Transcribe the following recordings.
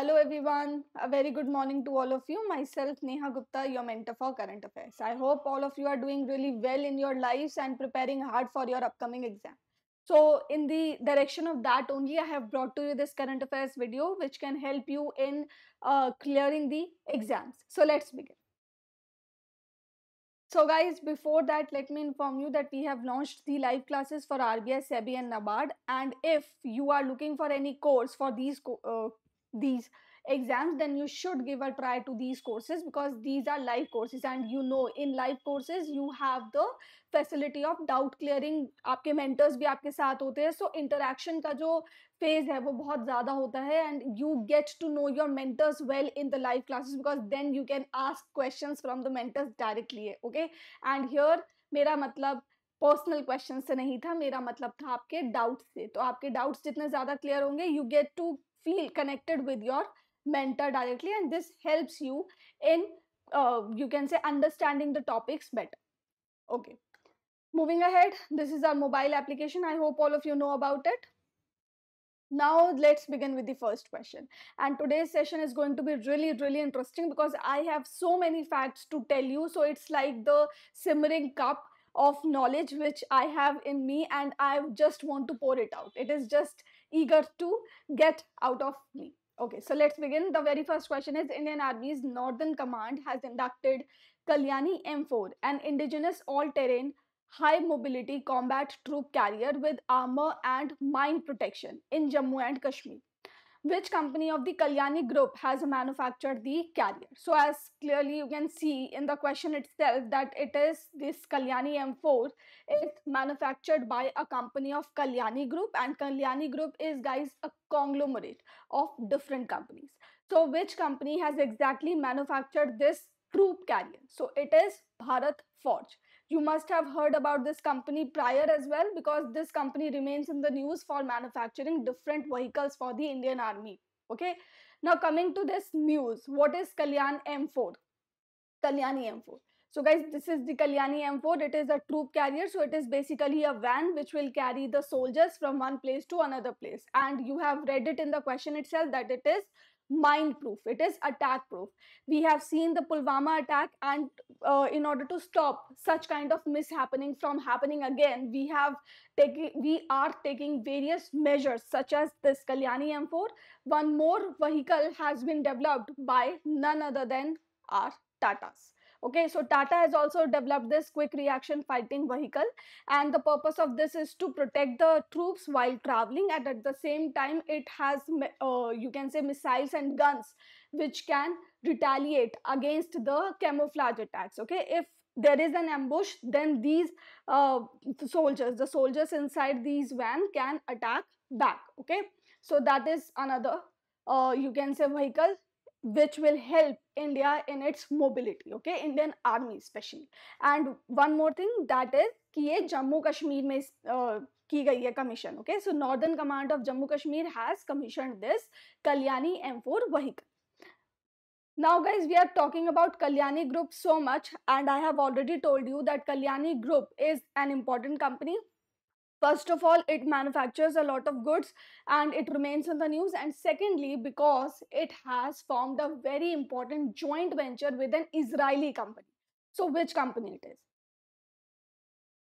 Hello everyone, a very good morning to all of you. Myself Neha Gupta, your mentor for current affairs. I hope all of you are doing really well in your lives and preparing hard for your upcoming exam. So in the direction of that only, I have brought to you this current affairs video which can help you in uh, clearing the exams. So let's begin. So guys, before that, let me inform you that we have launched the live classes for RBI, SEBI and NABARD. And if you are looking for any course for these uh, these exams then you should give a try to these courses because these are live courses and you know in live courses you have the facility of doubt clearing आपके mentors भी आपके साथ होते हैं so interaction का जो phase है वो बहुत ज़्यादा होता है and you get to know your mentors well in the live classes because then you can ask questions from the mentors directly okay and here मेरा मतलब पर्सनल क्वेश्चन से नहीं था मेरा मतलब था आपके डाउट से तो आपके डाउट्स जितने ज़्यादा क्लियर होंगे you get to feel connected with your mentor directly and this helps you in uh, you can say understanding the topics better. Okay. Moving ahead this is our mobile application. I hope all of you know about it. Now let's begin with the first question. And today's session is going to be really really interesting because i have so many facts to tell you. So it's like the simmering cup of knowledge which i have in me and i just want to pour it out. It is just eager to get out of me. Okay, so let's begin. The very first question is Indian Army's Northern Command has inducted Kalyani M4, an indigenous all-terrain high mobility combat troop carrier with armor and mine protection in Jammu and Kashmir which company of the Kalyani group has manufactured the carrier. So as clearly you can see in the question itself that it is this Kalyani M4 is manufactured by a company of Kalyani group and Kalyani group is guys a conglomerate of different companies. So which company has exactly manufactured this troop carrier? So it is Bharat Forge you must have heard about this company prior as well because this company remains in the news for manufacturing different vehicles for the Indian Army. Okay. Now coming to this news, what is Kalyan M4? Kalyani M4. So guys, this is the Kalyani M4. It is a troop carrier. So it is basically a van which will carry the soldiers from one place to another place. And you have read it in the question itself that it is mine proof. It is attack proof. We have seen the pulwama attack and uh, in order to stop such kind of mishappening from happening again we have taken we are taking various measures such as this kalyani m4 one more vehicle has been developed by none other than our tatas okay so tata has also developed this quick reaction fighting vehicle and the purpose of this is to protect the troops while traveling and at the same time it has uh, you can say missiles and guns which can retaliate against the camouflage attacks okay? If there is an ambush then these uh, soldiers the soldiers inside these van can attack back okay? So that is another uh, you can say vehicle which will help India in its mobility, okay, Indian army especially. And one more thing that is कि ये जम्मू कश्मीर में uh, की गई है commission okay so northern command of Jammu Kashmir has commission this Kalyani M4 vehicle. Now guys, we are talking about Kalyani Group so much and I have already told you that Kalyani Group is an important company first of all it manufactures a lot of goods and it remains in the news. And secondly because it has formed a very important joint venture with an israeli company. So which company it is?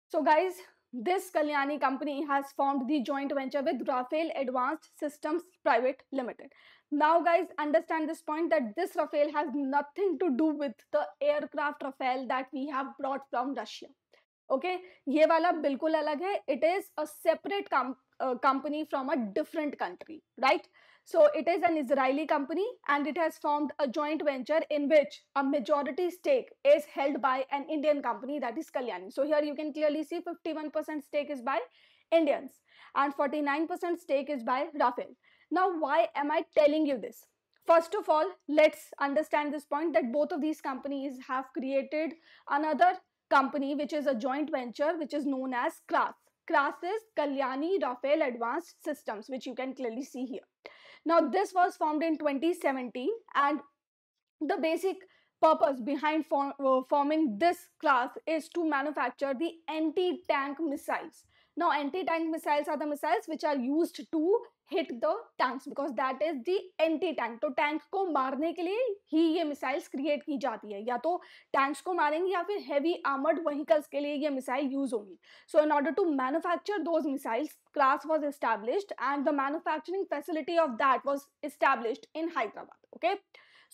So guys this kalyani company has formed the joint venture with rafael advanced systems private limited. Now guys understand this point that this rafael has nothing to do with the aircraft rafael that we have brought from russia okay okay? ये वाला बिल्कुल अलग है it is a separate company from a different country right so it is an israeli company and it has formed a joint venture in which a majority stake is held by an indian company that is kalyani so here you can clearly see 51% stake is by indians and 49% stake is by rafael now why am i telling you this first of all let's understand this point that both of these companies have created another company which is a joint venture which is known as KRAS. KRAS is Kalyani Rafael Advanced Systems which you can clearly see here. Now this was formed in 2017 and the basic purpose behind form, uh, forming this KRAS is to manufacture the anti-tank missiles. Now anti-tank missiles are the missiles which are used to hit the tanks because that is the anti tank तो tank को मारने के लिए ही ये missiles create की जाती है। या तो टैंक्स को मारेंगी या फिर हैवी आर्मर्ड व्हीकल्स के लिए ये मिसाइल यूज़ होंगी। So in order to manufacture those missiles class was established and the manufacturing facility of that was established in Hyderabad okay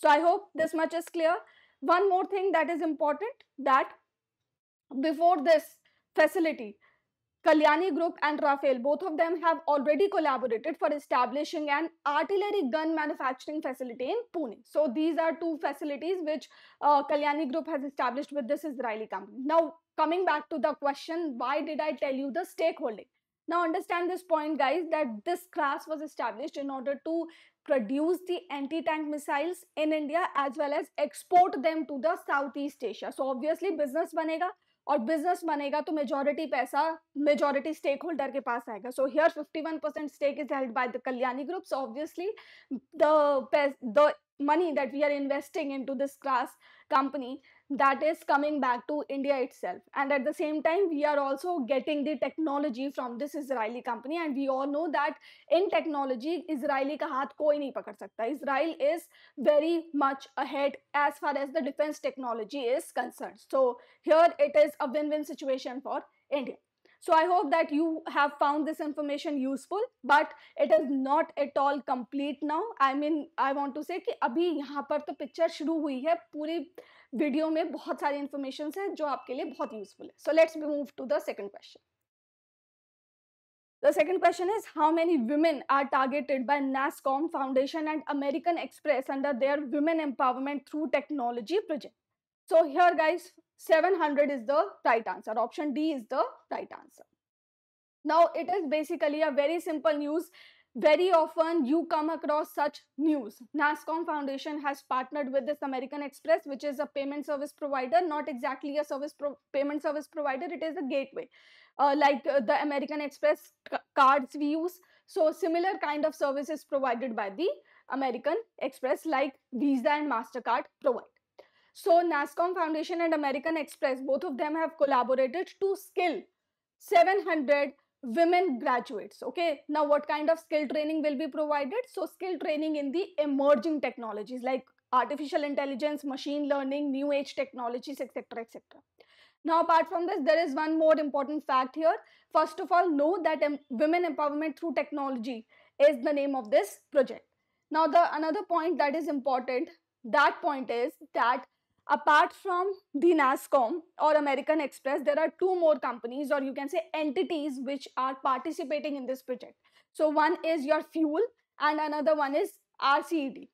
so I hope this much is clear one more thing that is important that before this facility Kalyani Group and Rafael, both of them have already collaborated for establishing an artillery gun manufacturing facility in Pune. So these are two facilities which uh, Kalyani Group has established with this Israeli company. Now coming back to the question, why did I tell you the stakeholding? Now understand this point guys that this KRAS was established in order to produce the anti-tank missiles in India as well as export them to the Southeast Asia. So obviously business banega और business बनेगा तो majority पैसा majority stake holder के पास आएगा। So here 51 percent stake is held by the Kalyani group obviously the the money that we are investing into this class company that is coming back to India itself. And at the same time, we are also getting the technology from this Israeli company. And we all know that in technology, Israeli ka haath koi nahi pakad sakta. Israel is very much ahead as far as the defense technology is concerned. So here it is a win-win situation for India. So I hope that you have found this information useful, but it is not at all complete now. I mean, I want to say कि अभी यहाँ पर तो picture शुरू हुई है पूरी video में बहुत सारी इन्फॉर्मेशन है जो आपके लिए बहुत यूजफुल है so let's be move to the second question The second question is how many women are targeted by NASCOM Foundation and American Express under their Women Empowerment Through Technology project? So here guys, 700 is the right answer. Option D is the right answer. Now, it is basically a very simple news. Very often you come across such news. NASSCOM Foundation has partnered with this American Express, which is a payment service provider, not exactly a service payment service provider, it is a gateway. Uh, like uh, the American Express cards we use. So similar kind of services provided by the American Express like Visa and MasterCard provide. So NASSCOM Foundation and American Express, both of them have collaborated to skill 700 women graduates. Okay, now what kind of skill training will be provided? So skill training in the emerging technologies like artificial intelligence, machine learning, new age technologies, etc. etc. Now, apart from this, there is one more important fact here. First of all, know that women empowerment through technology is the name of this project. Now, the another point that is important, that point is that apart from the NASSCOM or American Express, there are two more companies or you can say entities which are participating in this project. So one is your fuel and another one is RCED.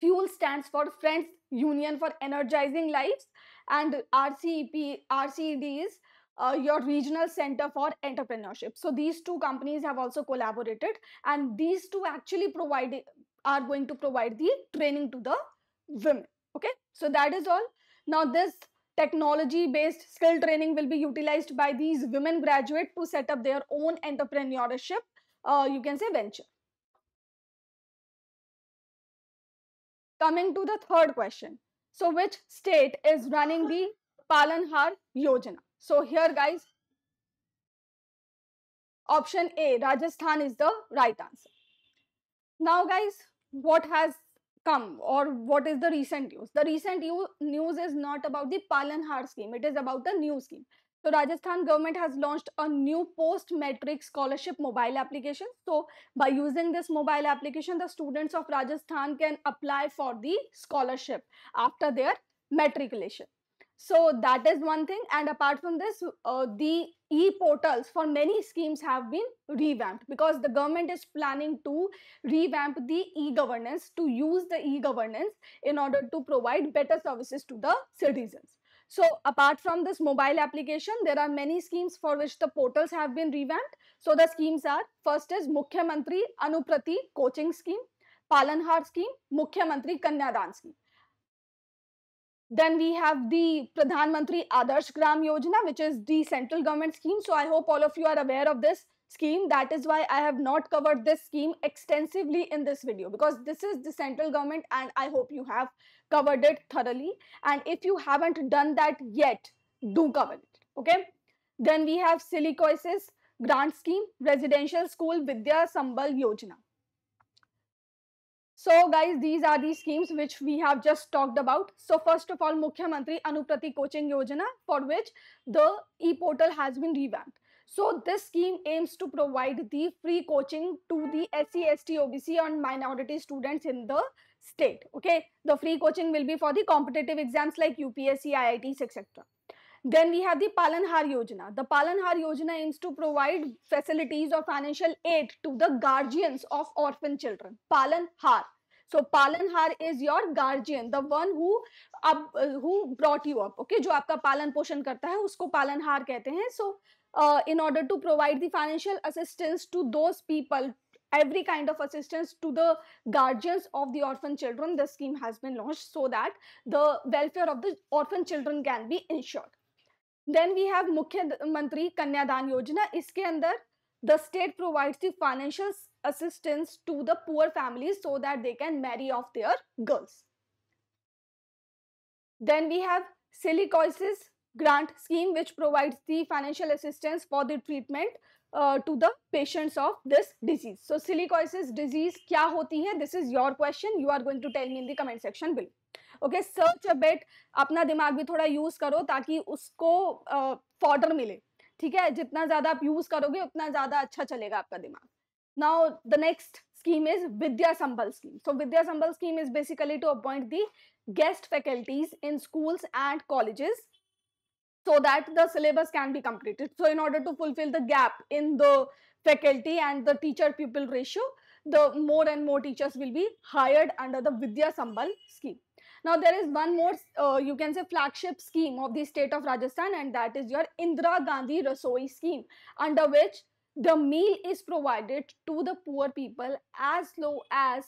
Fuel stands for Friends Union for Energizing Lives and RCEP, RCED is uh, your regional center for entrepreneurship. So these two companies have also collaborated and these two actually provide are going to provide the training to the women okay so that is all. Now this technology based skill training will be utilized by these women graduate to set up their own entrepreneurship uh, you can say venture. Coming to the third question. So which state is running the palanhar yojana? So here guys option a rajasthan is the right answer. Now guys what has come or what is the recent news? The recent news is not about the palanhar scheme. It is about the new scheme. So rajasthan government has launched a new post matric scholarship mobile application. So by using this mobile application the students of rajasthan can apply for the scholarship after their matriculation so that is one thing. And apart from this, uh, the e-portals for many schemes have been revamped because the government is planning to revamp the e-governance to use the e-governance in order to provide better services to the citizens. So apart from this mobile application, there are many schemes for which the portals have been revamped. So the schemes are, first is Mukhyamantri Anuprati Coaching Scheme, Palanhar Scheme, Mukhyamantri Kanyadan Scheme. Then we have the Pradhan Mantri Adarsh Gram Yojana, which is the central government scheme. So I hope all of you are aware of this scheme. That is why I have not covered this scheme extensively in this video because this is the central government and I hope you have covered it thoroughly. And if you haven't done that yet, do cover it. Okay. Then we have silicosis grant scheme, residential school Vidya Sambal Yojana. So guys, these are the schemes which we have just talked about. So first of all, Mukhyamantri Anuprati Coaching Yojana for which the e-portal has been revamped. So this scheme aims to provide the free coaching to the SC, ST, OBC and minority students in the state. Okay, the free coaching will be for the competitive exams like UPSC, IITs, etc. Then we have the Palanhar Yojana. The Palanhar Yojana aims to provide facilities or financial aid to the guardians of orphan children. Palanhar. So Palanhar is your guardian, the one who up, uh, who brought you up. Okay, जो आपका पालन पोषण करता है उसको पालनहार कहते हैं. So uh, in order to provide the financial assistance to those people every kind of assistance to the guardians of the orphan children the scheme has been launched so that the welfare of the orphan children can be ensured Then we have Mukhyamantri Kanyadan Yojana इसके अंदर the state provides the financial assistance to the poor families so that they can marry off their girls then we have silicosis grant scheme which provides the financial assistance for the treatment to the patients of this disease so silicosis disease क्या होती है this is your question you are going to tell me in the comment section बिल्कुल Okay, search a bit. अपना दिमाग भी थोड़ा use करो ताकि उसको फॉर्डर uh, मिले ठीक है जितना ज़्यादा आप यूज़ करोगे उतना ज़्यादा अच्छा चलेगा आपका दिमाग now the next scheme is Vidya Sambal scheme. So Vidya Sambal scheme is basically to appoint the guest faculties in schools and colleges so that the syllabus can be completed. So in order to fulfill the gap in the faculty and the teacher pupil ratio, the more and more teachers will be hired under the Vidya Sambal scheme. Now there is one more, uh, you can say flagship scheme of the state of Rajasthan and that is your Indira Gandhi Rasoi scheme under which the meal is provided to the poor people as low as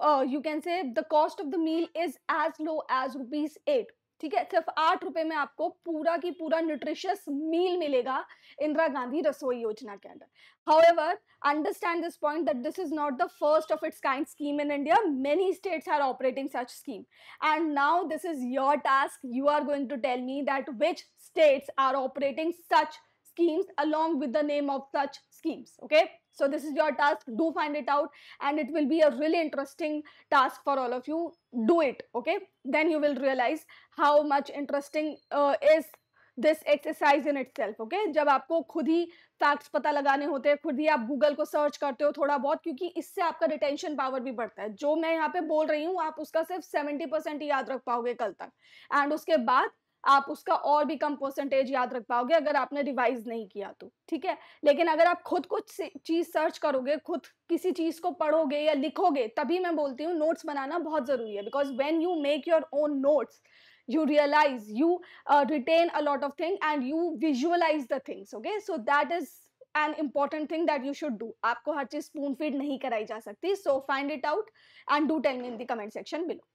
uh, you can say the cost of the meal is as low as rupees 8 ठीक है, सिर्फ़ आठ रुपए में आपको पूरा की पूरा न्यूट्रिशियस मील मिलेगा इंदिरा गांधी रसोई योजना के अंदर। However understand this point that this is not the first of its kind scheme in India many states are operating such scheme and now this is your task you are going to tell me that which states are operating such schemes along with the name of such schemes okay so this is your task. Do find it out and it will be a really interesting task for all of you. Do it okay? Then you will realize how much interesting uh, is this exercise in itself okay जब आपको खुद ही facts पता लगाने होते हैं खुद ही आप Google को सर्च करते हो थोड़ा बहुत क्योंकि इससे आपका रिटेंशन पावर भी बढ़ता है। जो मैं यहाँ पे बोल रही हूँ आप उसका सिर्फ़ सेवेंटी परसेंट याद रख पाओगे कल तक। एंड उसके बाद आप उसका और भी कम परसेंटेज याद रख पाओगे अगर आपने रिवाइज नहीं किया तो ठीक है लेकिन अगर आप खुद कुछ चीज़ सर्च करोगे खुद किसी चीज़ को पढ़ोगे या लिखोगे तभी मैं बोलती हूँ नोट्स बनाना बहुत ज़रूरी है because when you make your own notes you realize you uh, retain a lot of things and you visualize the things okay so that is an important thing that you should do आपको हर चीज़ spoon feed नहीं कराई जा सकती so find it out and do tell me in the comment section below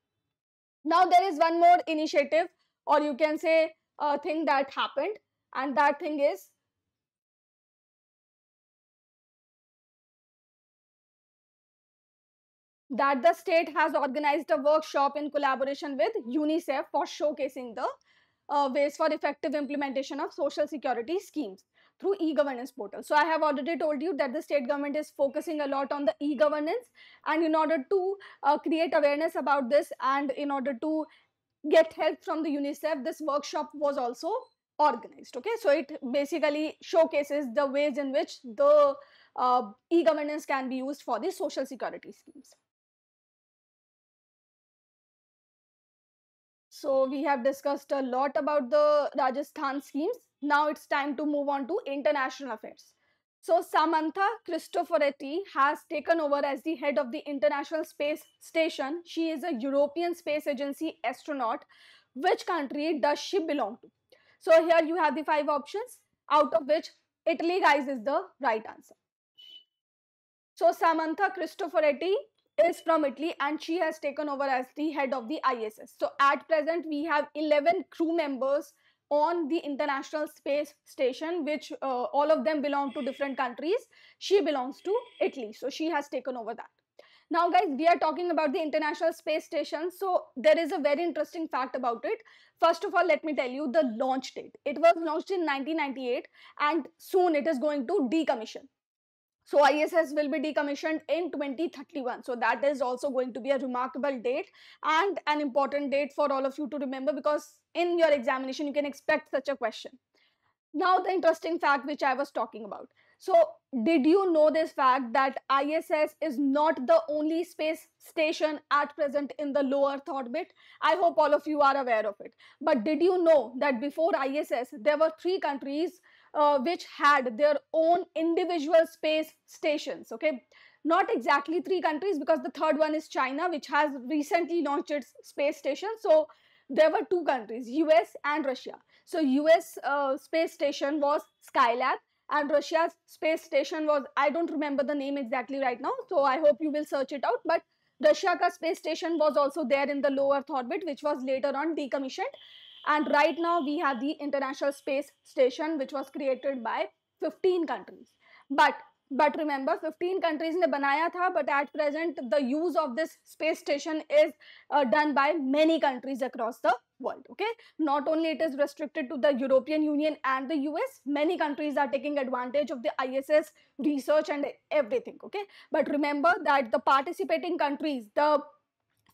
now there is one more initiative or you can say a thing that happened and that thing is that the state has organized a workshop in collaboration with UNICEF for showcasing the uh, ways for effective implementation of social security schemes through e-governance portal. So I have already told you that the state government is focusing a lot on the e-governance and in order to uh, create awareness about this and in order to get help from the UNICEF, this workshop was also organized. Okay, so it basically showcases the ways in which the uh, e-governance can be used for the social security schemes. So we have discussed a lot about the Rajasthan schemes. Now it's time to move on to international affairs. So Samantha Cristoforetti has taken over as the head of the International Space Station. She is a European Space Agency astronaut. Which country does she belong to? So here you have the five options, out of which Italy, guys, is the right answer. So Samantha Cristoforetti is from Italy and she has taken over as the head of the ISS. So at present, we have 11 crew members on the international space station which uh, all of them belong to different countries she belongs to italy so she has taken over that Now, guys, we are talking about the International Space Station. So, there is a very interesting fact about it. First of all, let me tell you the launch date. It was launched in 1998 and soon it is going to decommission. So, ISS will be decommissioned in 2031. So, that is also going to be a remarkable date and an important date for all of you to remember because in your examination, you can expect such a question. Now, the interesting fact which I was talking about. So, did you know this fact that ISS is not the only space station at present in the low Earth orbit? I hope all of you are aware of it. But did you know that before ISS, there were three countries uh, which had their own individual space stations? Okay, not exactly three countries because the third one is China, which has recently launched its space station. So, there were two countries, US and Russia. So, US uh, space station was Skylab and Russia's space station was, I don't remember the name exactly right now, so I hope you will search it out. But Russia's space station was also there in the low Earth orbit, which was later on decommissioned. And right now we have the International Space Station, which was created by 15 countries. But but remember 15 countries ne banaya tha but at present the use of this space station is uh, done by many countries across the world okay? Not only it is restricted to the european union and the us many countries are taking advantage of the iss research and everything okay? But remember that the participating countries the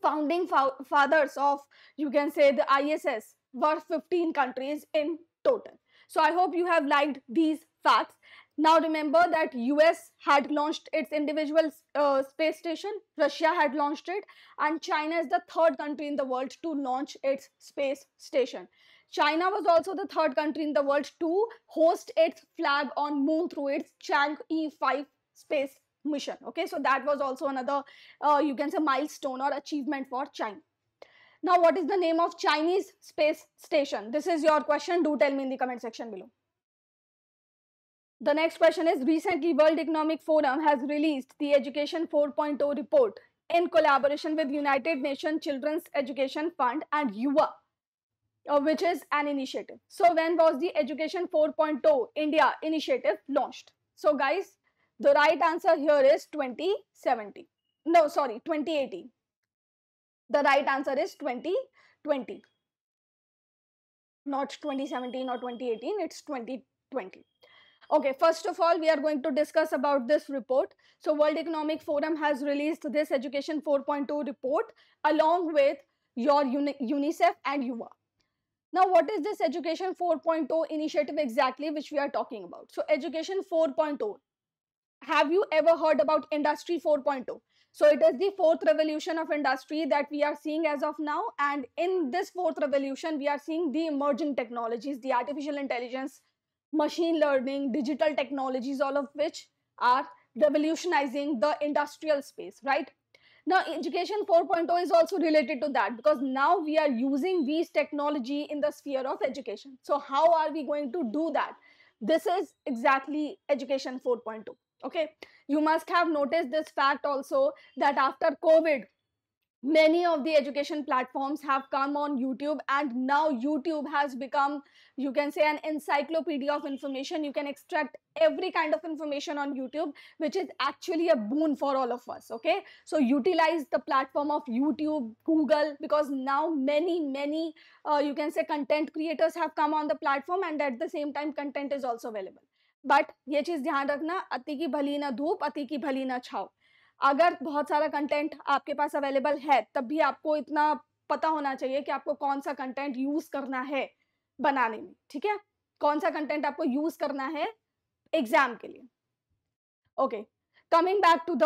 founding fathers of you can say the iss were 15 countries in total. So i hope you have liked these facts now remember that US had launched its individual uh, space station, Russia had launched it, and China is the third country in the world to launch its space station. China was also the third country in the world to host its flag on moon through its Chang'e 5 space mission. Okay, so that was also another, uh, you can say, milestone or achievement for China. Now, what is the name of Chinese space station? This is your question. Do tell me in the comment section below. The next question is recently World Economic Forum has released the Education 4.0 report in collaboration with United Nations Children's Education Fund and YUVA, uh, which is an initiative. So when was the Education 4.0 India initiative launched? So guys, the right answer here is 2017. No, sorry, 2018. The right answer is 2020. Not 2017 or 2018, it's 2020. Okay, first of all, we are going to discuss about this report. So World Economic Forum has released this Education 4.0 report along with your Uni UNICEF and YUVA. Now, what is this Education 4.0 initiative exactly which we are talking about? So Education 4.0, have you ever heard about Industry 4.0? So it is the fourth revolution of industry that we are seeing as of now. And in this fourth revolution, we are seeing the emerging technologies, the artificial intelligence, machine learning, digital technologies, all of which are revolutionizing the industrial space, right? Now, education 4.0 is also related to that because now we are using these technology in the sphere of education. So, how are we going to do that? This is exactly education 4.0. Okay, you must have noticed this fact also that after COVID, many of the education platforms have come on youtube and now youtube has become you can say an encyclopedia of information. You can extract every kind of information on youtube which is actually a boon for all of us okay? So utilize the platform of youtube google because now many many uh, you can say content creators have come on the platform and at the same time content is also available. But ye cheez dhyan rakhna ati ki bhali na dhoop ati ki bhali na chhao अगर बहुत सारा content आपके पास available है, तब भी आपको इतना पता होना चाहिए कि आपको कौन सा कंटेंट यूज़ करना है बनाने में, ठीक है? कौन सा कंटेंट आपको यूज़ करना है एग्ज़ाम के लिए। Okay coming back to the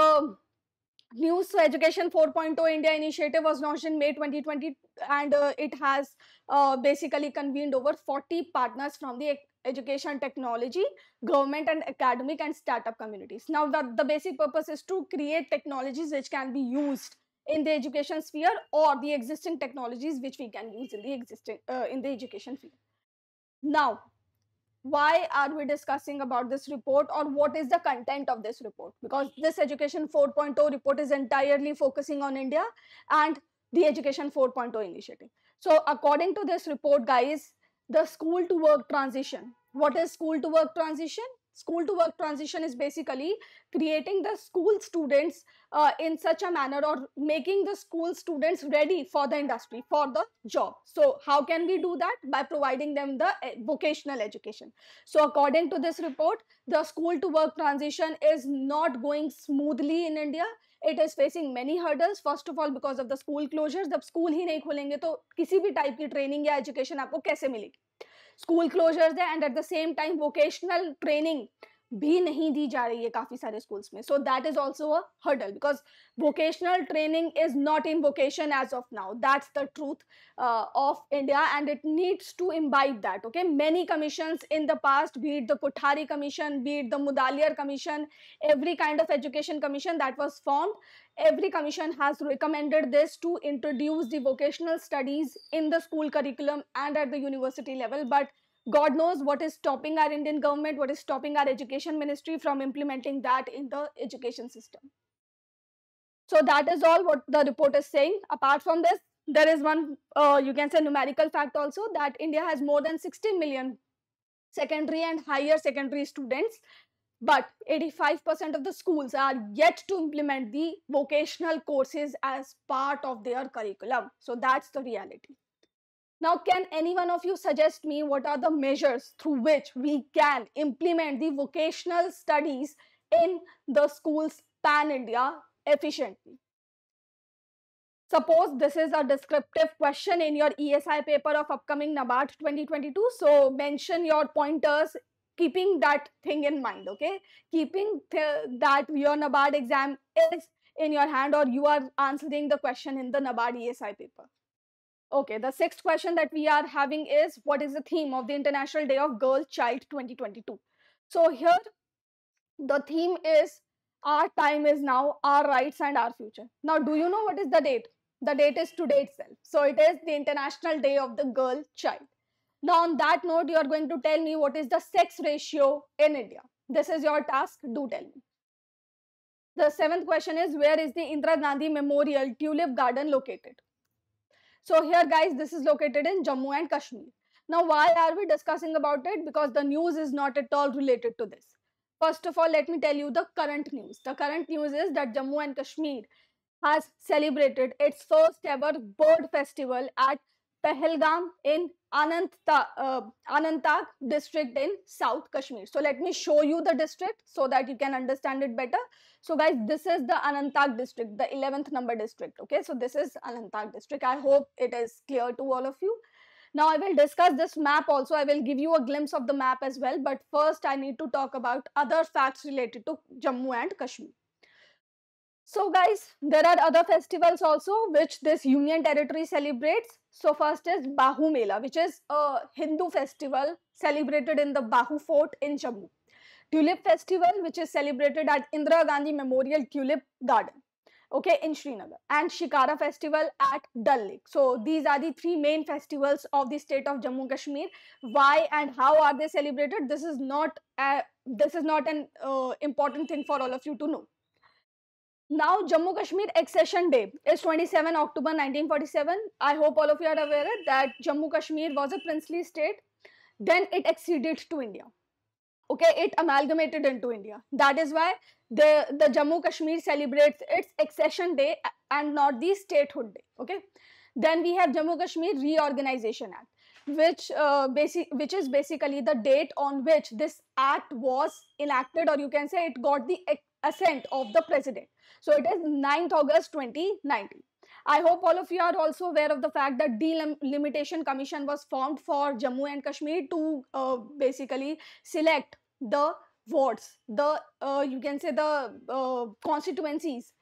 News Education 4.0 India initiative was launched in May 2020 and uh, it has uh, basically convened over 40 partners from the education technology government and academic and startup communities. Now the, the basic purpose is to create technologies which can be used in the education sphere or the existing technologies which we can use in the existing uh, in the education field. Now why are we discussing about this report or what is the content of this report? Because this education 4.0 report is entirely focusing on india and the education 4.0 initiative. So according to this report guys the school to work transition. What is school to work transition school to work transition is basically creating the school students uh, in such a manner or making the school students ready for the industry for the job so how can we do that by providing them the eh, vocational education so according to this report the school to work transition is not going smoothly in india it is facing many hurdles first of all because of the school closures जब school ही नहीं खोलेंगे तो किसी भी type की training या education आपको कैसे मिलेगी school closures there and at the same time vocational training भी नहीं दी जा रही है काफ़ी सारे स्कूल्स में। So that is also a hurdle because vocational training is not in vocation as of now that's the truth of India and it needs to imbibe that okay many commission in the past be it the Kothari commission be it the Mudaliar commission every kind of education commission that was form every commission has recommended this to introduce the vocational studies in the school curriculum and at the university level but God knows what is stopping our Indian government, what is stopping our education ministry from implementing that in the education system. So that is all what the report is saying. Apart from this, there is one, uh, you can say numerical fact also that India has more than 60 million secondary and higher secondary students. But 85% of the schools are yet to implement the vocational courses as part of their curriculum. So that's the reality. Now, can any one of you suggest me what are the measures through which we can implement the vocational studies in the schools pan-India efficiently? Suppose this is a descriptive question in your ESI paper of upcoming NABARD 2022. So mention your pointers keeping that thing in mind, okay? Keeping that your NABARD exam is in your hand or you are answering the question in the NABARD ESI paper. Okay, the sixth question that we are having is what is the theme of the International Day of Girl Child 2022? So here the theme is our time is now, our rights and our future. Now, do you know what is the date? The date is today itself. So it is the International Day of the Girl Child. Now, on that note, you are going to tell me what is the sex ratio in India. This is your task. Do tell me. The seventh question is where is the Indira Gandhi Memorial Tulip Garden located? So here guys, this is located in Jammu and Kashmir. Now why are we discussing about it? Because the news is not at all related to this. First of all, let me tell you the current news. The current news is that Jammu and Kashmir has celebrated its first ever bird festival at Pahalgam in Ananta, uh, district in South Kashmir. So let me show you the district so that you can understand it better. So guys, this is the Anantnag district, the 11th number district. Okay, so this is Anantnag district. I hope it is clear to all of you. Now I will discuss this map also. I will give you a glimpse of the map as well. But first I need to talk about other facts related to Jammu and Kashmir. So guys, there are other festivals also which this union territory celebrates. So first is Bahu Mela, which is a Hindu festival celebrated in the Bahu Fort in Jammu. Tulip Festival, which is celebrated at Indira Gandhi Memorial Tulip Garden, okay, in Srinagar. And Shikara Festival at Dal Lake. So these are the three main festivals of the state of Jammu Kashmir. Why and how are they celebrated? This is not a, this is not an uh, important thing for all of you to know. Now, Jammu Kashmir accession day is 27 October 1947. I hope all of you are aware that Jammu Kashmir was a princely state. Then it acceded to India. Okay, it amalgamated into India. That is why the, the Jammu Kashmir celebrates its accession day and not the statehood day. Okay. Then we have Jammu Kashmir Reorganization Act which uh, basic which is basically the date on which this act was enacted or you can say it got the assent of the president so it is 9th August 2019. I hope all of you are also aware of the fact that delimitation commission was formed for Jammu and Kashmir to uh, basically select the wards, the uh, you can say the uh, constituencies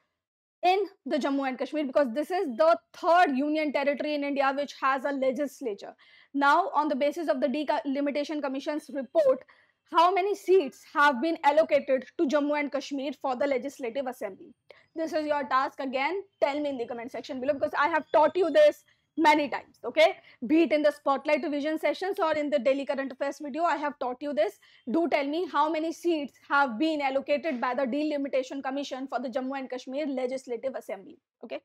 in the Jammu and Kashmir because this is the third union territory in India which has a legislature. Now, on the basis of the delimitation commission's report, how many seats have been allocated to Jammu and Kashmir for the Legislative Assembly. This is your task again. Tell me in the comment section below because I have taught you this many times, okay? Be it in the Spotlight Revision sessions or in the Daily Current Affairs video, I have taught you this. Do tell me how many seats have been allocated by the Delimitation Commission for the Jammu and Kashmir Legislative Assembly, okay?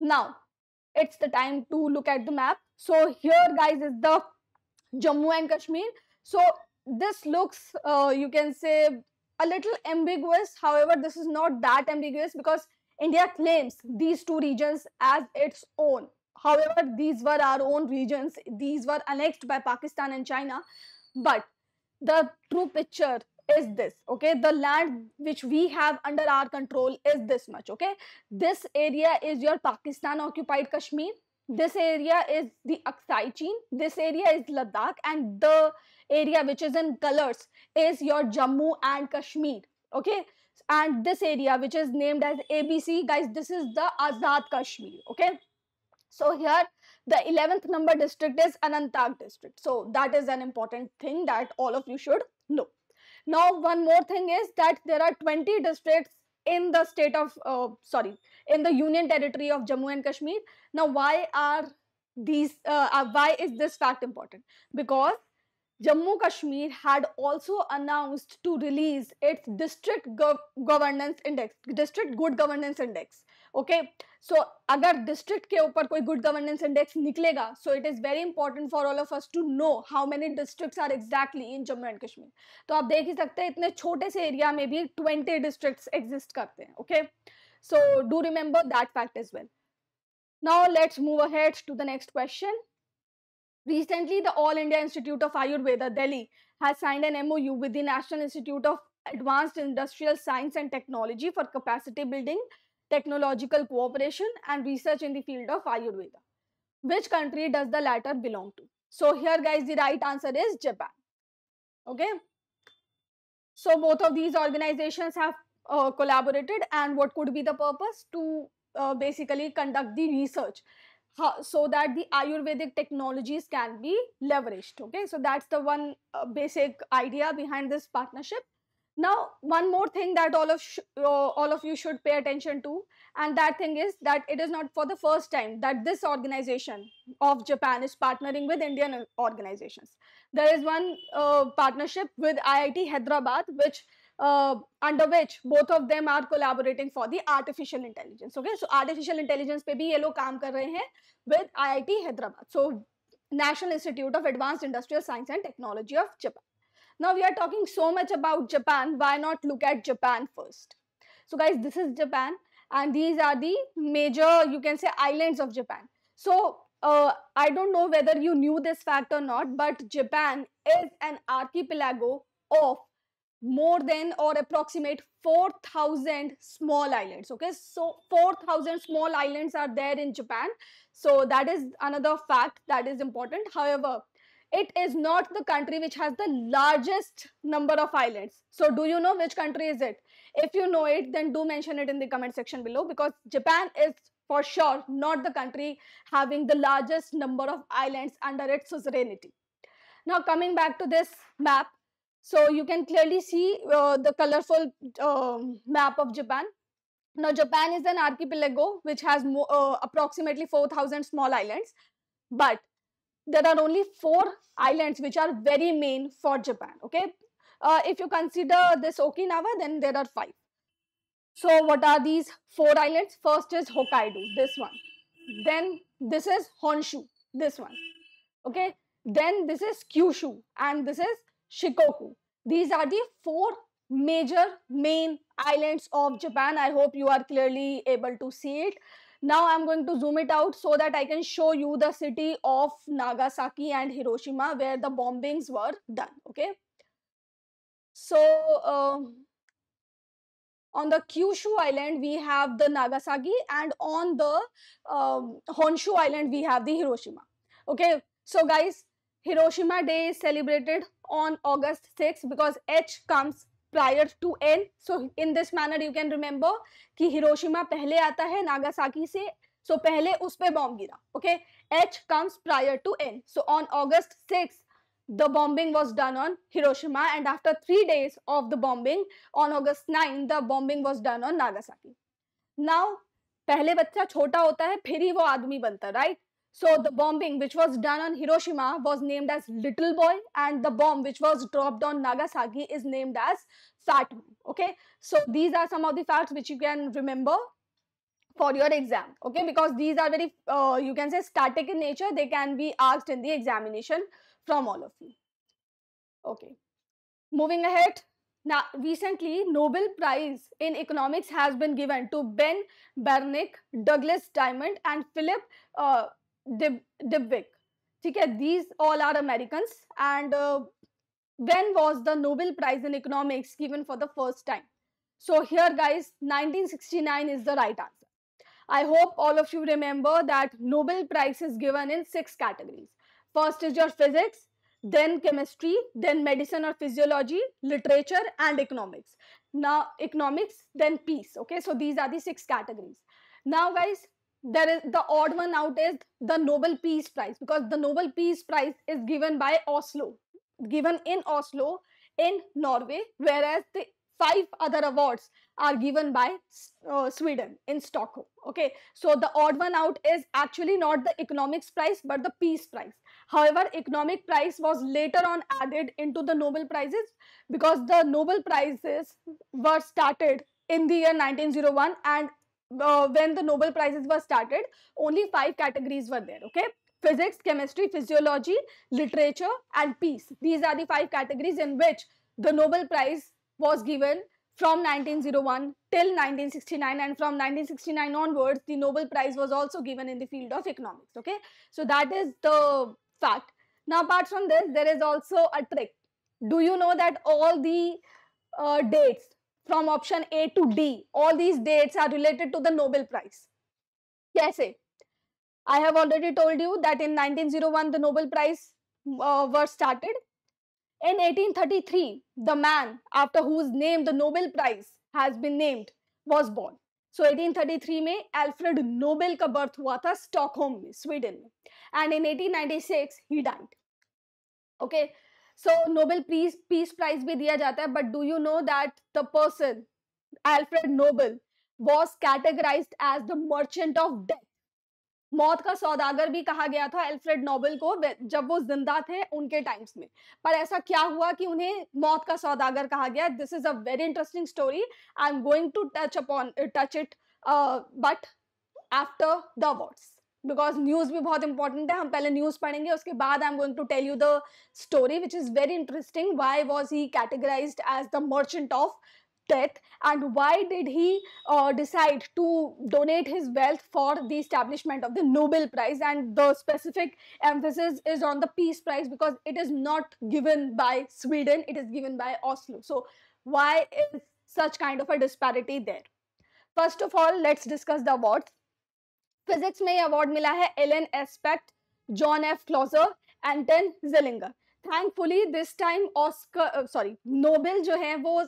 Now, it's the time to look at the map. So here, guys, is the Jammu and Kashmir. So this looks uh, you can say a little ambiguous. However this is not that ambiguous because india claims these two regions as its own. However these were our own regions. These were annexed by pakistan and china. But the true picture is this okay? The land which we have under our control is this much okay? This area is your pakistan occupied kashmir. This area is the Aksai Chin, this area is Ladakh, and the area which is in colors is your Jammu and Kashmir. Okay, and this area which is named as ABC, guys, this is the Azad Kashmir. Okay, so here the 11th number district is Anantnag district. So that is an important thing that all of you should know. Now, one more thing is that there are 20 districts in the state of, uh, sorry, in the union territory of Jammu and Kashmir. Now, why are these, uh, uh, why is this fact important? Because Jammu Kashmir had also announced to release its district gov governance index, district good governance index. Okay, so अगर district के ऊपर कोई good governance index निकलेगा, so it is very important for all of us to know how many districts are exactly in Jammu and Kashmir. तो आप देख ही सकते हैं इतने छोटे से एरिया में भी 20 districts exist करते हैं. Okay, so do remember that fact as well. Now let's move ahead to the next question. Recently, the All India Institute of Ayurveda, Delhi, has signed an MOU with the National Institute of Advanced Industrial Science and Technology for capacity building, technological cooperation, and research in the field of Ayurveda. Which country does the latter belong to? So, here, guys, the right answer is Japan. Okay. So, both of these organizations have uh, collaborated, and what could be the purpose? To uh, basically conduct the research how, so that the ayurvedic technologies can be leveraged okay? So that's the one uh, basic idea behind this partnership. Now one more thing that all of uh, all of you should pay attention to and that thing is that it is not for the first time that this organization of japan is partnering with indian organizations. There is one uh, partnership with iit hyderabad which uh, under which both of them are collaborating for the artificial intelligence okay? So artificial intelligence pe bhi ye log kaam kar rahe hain with IIT Hyderabad. So National Institute of Advanced Industrial Science and Technology of Japan. Now we are talking so much about Japan. Why not look at Japan first? So guys this is Japan and these are the major you can say islands of Japan. So uh, I don't know whether you knew this fact or not, but Japan is an archipelago of more than or approximate 4000 small islands okay? So 4000 small islands are there in japan. So that is another fact that is important. However it is not the country which has the largest number of islands. So do you know which country is it? If you know it then do mention it in the comment section below because japan is for sure not the country having the largest number of islands under its suzerainty. Now coming back to this map so you can clearly see uh, the colorful uh, map of Japan. Now Japan is an archipelago which has uh, approximately 4000 small islands. But there are only four islands which are very main for Japan. Okay. Uh, if you consider this Okinawa, then there are five. So what are these four islands? First is Hokkaido, this one. Then this is Honshu, this one. Okay. Then this is Kyushu and this is Shikoku. These are the four major main islands of Japan. I hope you are clearly able to see it. Now I'm going to zoom it out so that I can show you the city of Nagasaki and Hiroshima where the bombings were done. Okay. So uh, on the Kyushu island we have the Nagasaki and on the um, Honshu island we have the Hiroshima. Okay. So guys, Hiroshima Day is celebrated on August 6 because H comes prior to N. So in this manner you can remember कि Hiroshima पहले आता है Nagasaki से so पहले उस पे bomb गिरा okay H comes prior to N. So on August 6 the bombing was done on Hiroshima and after three days of the bombing on August 9 the bombing was done on Nagasaki. Now पहले बच्चा छोटा होता है फिर ही वो आदमी बनता right so the bombing which was done on Hiroshima was named as Little Boy and the bomb which was dropped on Nagasaki is named as Fat Man. Okay. So these are some of the facts which you can remember for your exam. Okay. Because these are very, uh, you can say static in nature. They can be asked in the examination from all of you. Okay. moving ahead now recently nobel prize in economics has been given to ben bernanke douglas diamond and philip uh, dybvig okay these all are americans and uh, when was the nobel prize in economics given for the first time so here guys 1969 is the right answer I hope all of you remember that Nobel Prize is given in six categories. First is your physics, then chemistry, then medicine or physiology, literature and economics. Now economics, then peace. Okay, so these are the six categories. Now guys, there is the odd one out is the Nobel Peace Prize because the Nobel Peace Prize is given by Oslo, given in Oslo in Norway, whereas the five other awards are given by uh, Sweden in Stockholm. Okay, so the odd one out is actually not the economics prize but the peace prize. However, economic prize was later on added into the Nobel prizes because the Nobel prizes were started in the year 1901 and uh, when the Nobel prizes were started, only five categories were there. Okay, physics, chemistry, physiology, literature, and peace. These are the five categories in which the Nobel Prize was given from 1901 till 1969 and from 1969 onwards the Nobel Prize was also given in the field of economics okay so that is the fact now apart from this there is also a trick do you know that all the uh, dates from option A to D all these dates are related to the Nobel Prize yes I have already told you that in 1901 the Nobel Prize uh, was started in 1833, the man after whose name the Nobel Prize has been named was born. So 1833 में Alfred Nobel का birth हुआ था Stockholm में Sweden में and in 1896 he died. Okay, So, Nobel Peace Peace Prize भी दिया जाता है but do you know that the person, Alfred Nobel, was categorized as the merchant of death? मौत का सौदागर भी कहा गया था एल्फ्रेड नोबल को जब वो ज़िंदा थे उनके टाइम्स में। पर ऐसा क्या हुआ कि उन्हें मौत का सौदागर कहा गया? This is a very interesting story I am going to touch upon touch it but after the awards because news भी बहुत इंपॉर्टेंट है हम पहले न्यूज पढ़ेंगे उसके बाद आई am going to tell you the story which is very interesting why was he categorise as the merchant of death and why did he uh, decide to donate his wealth for the establishment of the Nobel Prize and the specific emphasis is on the Peace Prize because it is not given by Sweden, it is given by Oslo. So why is such kind of a disparity there? First of all, let's discuss the awards. Physics में award मिला है Aspect, John F. Clauser, Anton Zeilinger. Thankfully, this time Oscar, uh, sorry, Nobel जो है वो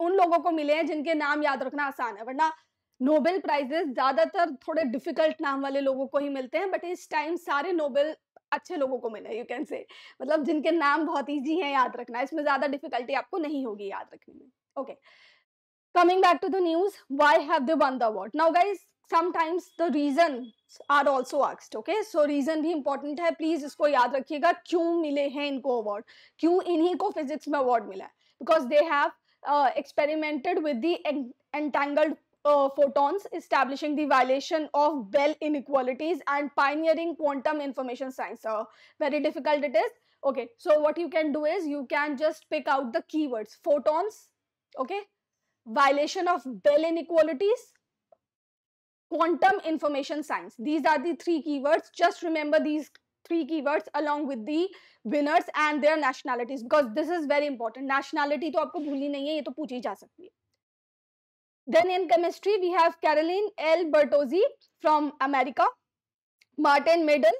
उन लोगों को मिले हैं जिनके नाम याद रखना आसान है वरना नोबेल प्राइजेस ज़्यादातर थोड़े डिफ़िकल्ट नाम वाले लोगों को ही मिलते हैं बट इस टाइम सारे नोबेल अच्छे लोगों को मिले यू कैन से मतलब जिनके नाम बहुत ईजी हैं याद रखना इसमें ज़्यादा डिफिकल्टी आपको नहीं होगी याद रखने में okay coming back to the news why have they won the award now guys sometimes the reason are also आक्स्ड okay so reason भी इंपॉर्टेंट है प्लीज इसको याद रखिएगा क्यों मिले हैं इनको अवार्ड क्यों इन्हीं को फिजिक्स में अवार्ड मिला है because they have uh, experimented with the entangled uh, photons, establishing the violation of Bell inequalities and pioneering quantum information science. Uh, very difficult it is. Okay, so what you can do is you can just pick out the keywords. Photons, okay, violation of Bell inequalities, quantum information science. These are the three keywords. Just remember these three keywords along with the winners and their nationalities because this is very important. Nationality तो आपको भूलनी नहीं है ये तो पूछी जा सकती है. Then in chemistry we have Caroline L. Bertozzi from America, Martin Maiden,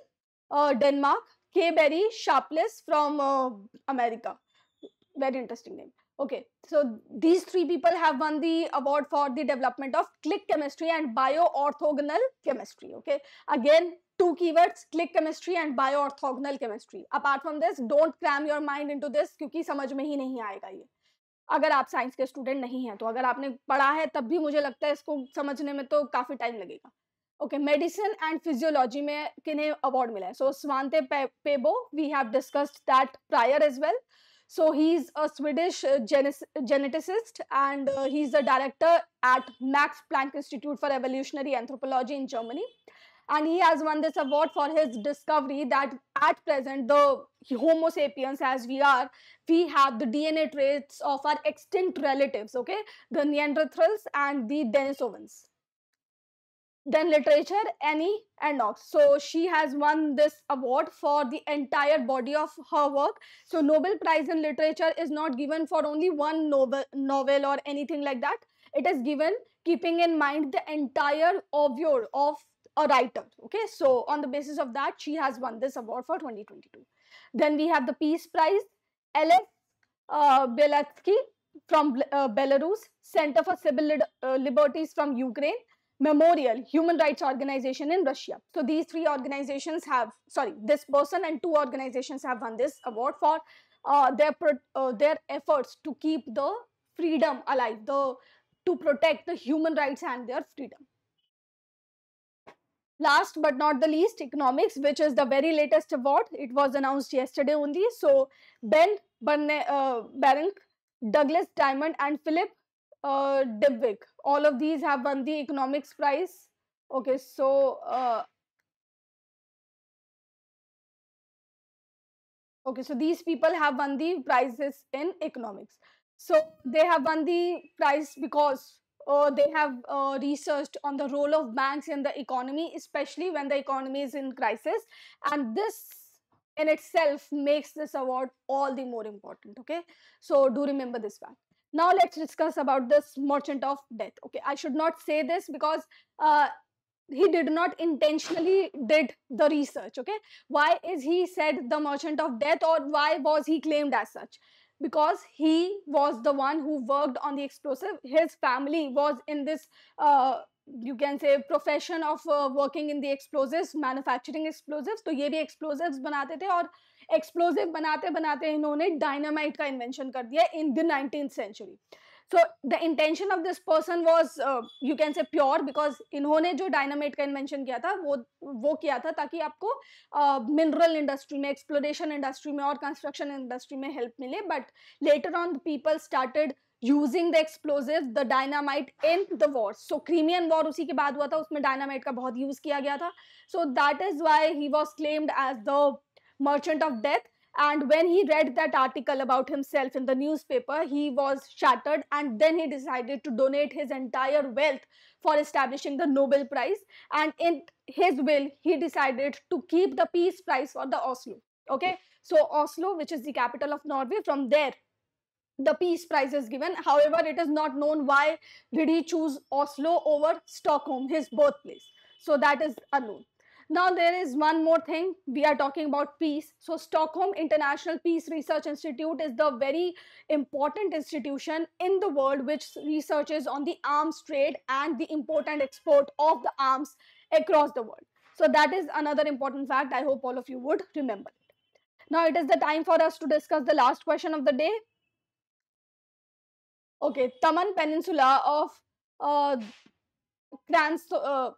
uh, Denmark, K. Barry Sharpless from uh, America. Very interesting name. Okay so these three people have won the award for the development of click chemistry and bioorthogonal chemistry okay again two keywords click chemistry and bioorthogonal chemistry apart from this don't cram your mind into this क्योंकि समझ में ही नहीं आएगा ये अगर आप science के student नहीं हैं तो अगर आपने पढ़ा है तब भी मुझे लगता है इसको समझने में तो काफ़ी टाइम लगेगा ओके मेडिसिन एंड फिजियोलॉजी में किन्हें अवार्ड मिला है so Svante Paabo we have discussed that prior as well So he's a Swedish geneticist and uh, he's the director at Max Planck Institute for Evolutionary Anthropology in Germany. and he has won this award for his discovery that at present the homo sapiens as we are we have the dna traits of our extinct relatives okay the neanderthals and the denisovans then literature annie ernaux so she has won this award for the entire body of her work. So nobel prize in literature is not given for only one novel novel or anything like that. It is given keeping in mind the entire oeuvre of a writer. Okay so on the basis of that she has won this award for 2022 then we have the peace prize Ales uh, Bialiatski from uh, belarus center for civil uh, liberties from ukraine memorial human rights organization in russia. So these three organizations have sorry this person and two organizations have won this award for uh, their uh, their efforts to keep the freedom alive the to protect the human rights and their freedom. Last but not the least economics which is the very latest award. It was announced yesterday only. So ben Barne, uh, Barank, douglas diamond and philip uh. All of these have won the economics prize. Okay, so uh, okay, so these people have won the prizes in economics. So they have won the prize because uh, they have uh, researched on the role of banks in the economy, especially when the economy is in crisis, and this in itself makes this award all the more important. Okay, so do remember this fact now let's discuss about this merchant of death okay i should not say this because uh, he did not intentionally did the research okay why is he said the merchant of death or why was he claimed as such because he was the one who worked on the explosive his family was in this uh, you can say profession of uh, working in the explosives manufacturing explosives तो ये भी explosives बनाते थे और explosive बनाते बनाते इन्होंने dynamite का इन्वेंशन कर दिया in the nineteen century so the intention of this person was you can say pure because इन्होंने जो डायनामाइट का इन्वेंशन किया था वो वो किया था ताकि आपको मिनरल uh, इंडस्ट्री में एक्सप्लोरेशन इंडस्ट्री में और कंस्ट्रक्शन इंडस्ट्री में हेल्प मिले. But later on people started using the explosive the dynamite in the war so Crimean war उसी के बाद हुआ था उसमें डायनामाइट का बहुत यूज़ किया गया था. So that is why he was claimed as the merchant of death. And when he read that article about himself in the newspaper he was shattered and then he decided to donate his entire wealth for establishing the nobel prize. And in his will he decided to keep the peace prize for the oslo. Okay? So oslo which is the capital of norway from there the peace prize is given. However it is not known why did he choose oslo over stockholm his birthplace. So that is unknown now there is one more thing we are talking about peace. So Stockholm International Peace Research Institute is the very important institution in the world which researches on the arms trade and the import and export of the arms across the world. So that is another important fact. I hope all of you would remember it. Now it is the time for us to discuss the last question of the day. Okay, Taman Peninsula of uh, uh,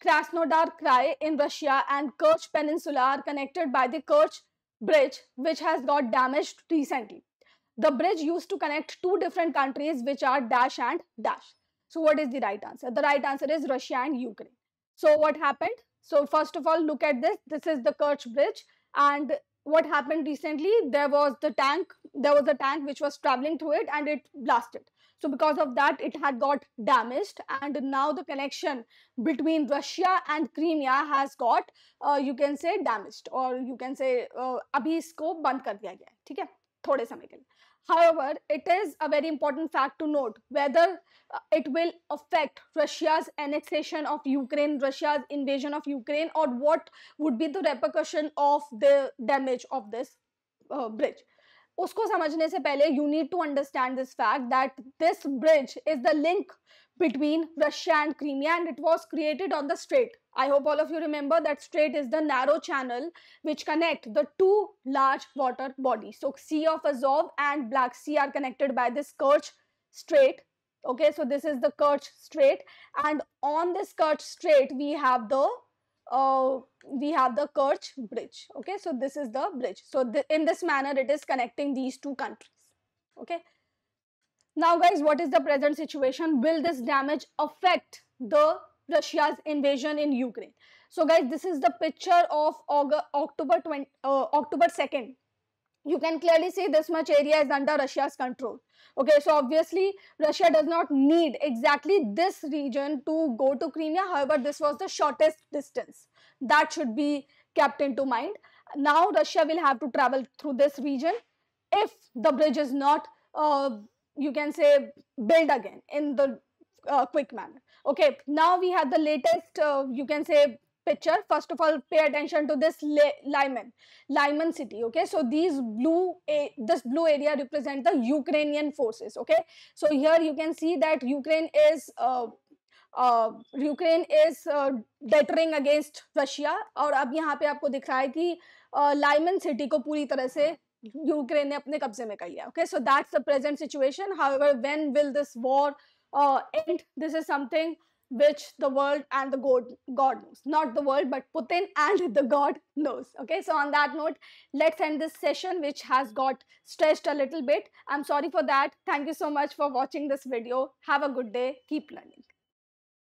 Krasnodar Krai in Russia and Kerch Peninsula are connected by the Kerch Bridge, which has got damaged recently. The bridge used to connect two different countries, which are dash and dash. So, what is the right answer? The right answer is Russia and Ukraine. So, what happened? So, first of all, look at this. This is the Kerch Bridge, and what happened recently? There was the tank. There was a tank which was traveling through it, and it blasted. So because of that, it had got damaged and now the connection between Russia and Crimea has got, uh, you can say damaged or you can say uh, अभी इसको बंद कर दिया गया है ठीक है थोड़े समय के लिए However, it is a very important fact to note whether uh, it will affect Russia's annexation of Ukraine, Russia's invasion of Ukraine, or what would be the repercussion of the damage of this uh, bridge. उसको समझने से पहले you need to understand this fact that this bridge is the link between Russia and Crimea and it was created on the strait. I hope all of you remember that strait is the narrow channel which connect the two large water bodies. So Sea of Azov and Black Sea are connected by this Kerch Strait. Okay, so this is the Kerch Strait and on this Kerch Strait we have the uh, we have the Kerch bridge. Okay, so this is the bridge. So th in this manner, it is connecting these two countries. Okay. Now, guys, what is the present situation? Will this damage affect the Russia's invasion in Ukraine. So guys, this is the picture of August, October 20, uh, October 2nd. You can clearly see this much area is under Russia's control. Okay, so obviously Russia does not need exactly this region to go to Crimea. However, this was the shortest distance. That should be kept into mind. Now Russia will have to travel through this region if the bridge is not, uh, you can say, built again in the uh, quick manner. Okay, now we have the latest, uh, you can say, picture first of all pay attention to this Lyman Lyman city okay so these blue a, this blue area represent the Ukrainian forces okay so here you can see that Ukraine is uh, uh, Ukraine is deterring against Russia और अब यहाँ पे आपको दिख रहा है कि Lyman uh, city को पूरी तरह से यूक्रेन ने अपने कब्जे में कर लिया okay so that's the present situation however when will this war end this is something which the world and the god god knows. Not the world but putin and the god knows. Okay so on that note let's end this session which has got stretched a little bit. I'm sorry for that. Thank you so much for watching this video. Have a good day. Keep learning